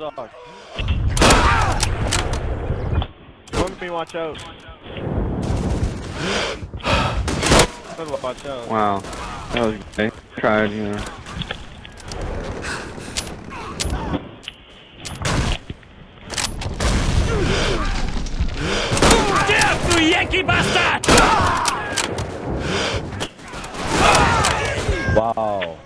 suck. Don't me watch out. Watch out. Wow. That was great. Tried, you know. Death, you Yankee bastard! Wow.